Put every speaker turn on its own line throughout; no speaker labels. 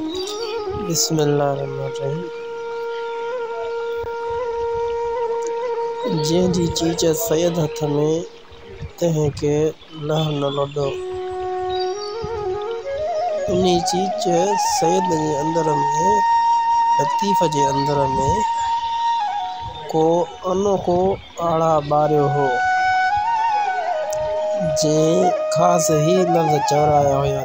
बिस्मिल्लाहिर्रहमानिर्रहीम। जंहिंजी चीच सैद हथ में तंहिंखे लह न लॾो उन चीच सैद जे अंदर में, लतीफ़ जे अंदर में को अनोखो आड़ा ॿारियो हो। जंहिं ख़ासि ई लफ़्ज़ चवराया हुया त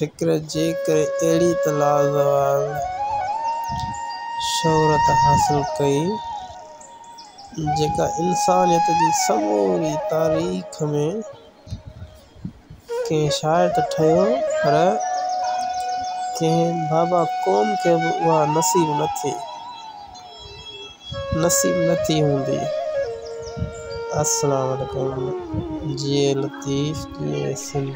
फ़िक्र जे करे अहिड़ी त हासिलु कई। जेका इंसानियत जी समूरी तारीख़ में कंहिं शाइर त पर कंहिं बाबा क़ौम खे बि नसीबु न थी नसीबु न थी हूंदी। अस्सलाम वालेकुम। जिए लतीफ़ जिए सिंध।